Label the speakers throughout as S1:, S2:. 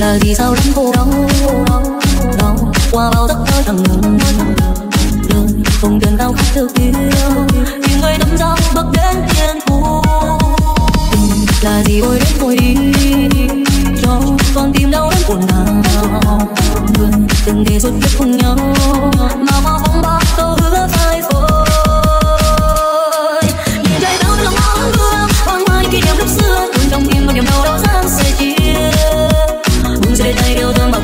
S1: là vì sao đến cô đau đau qua bao giấc mơ thầm ngừng lời không cần đau khát thực yêu. Vì người đâm ra bước đến thiên thu tình là gì ôi đến vội đi. Cho con tim đau đến buồn nào, buồn từng thế rồi biết cùng nhau.
S2: todo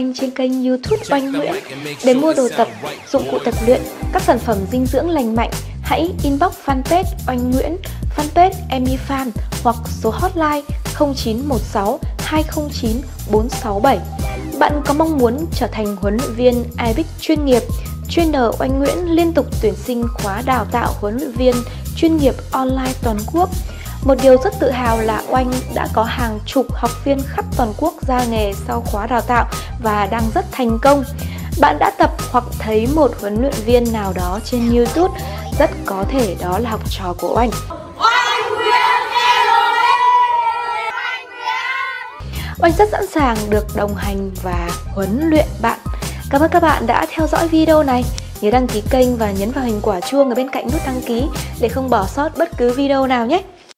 S2: Oanh trên kênh youtube Oanh Nguyễn. Để mua đồ tập, dụng cụ tập luyện, các sản phẩm dinh dưỡng lành mạnh, hãy inbox fanpage Oanh Nguyễn, fanpage Emi Fan hoặc số hotline 0916 209 467. Bạn có mong muốn trở thành huấn luyện viên IBIX chuyên nghiệp? Trainer Oanh Nguyễn liên tục tuyển sinh khóa đào tạo huấn luyện viên chuyên nghiệp online toàn quốc một điều rất tự hào là Oanh đã có hàng chục học viên khắp toàn quốc ra nghề sau khóa đào tạo và đang rất thành công. Bạn đã tập hoặc thấy một huấn luyện viên nào đó trên YouTube, rất có thể đó là học trò của Oanh. Oanh rất sẵn sàng được đồng hành và huấn luyện bạn. Cảm ơn các bạn đã theo dõi video này. Nhớ đăng ký kênh và nhấn vào hình quả chuông ở bên cạnh nút đăng ký để không bỏ sót bất cứ video nào nhé.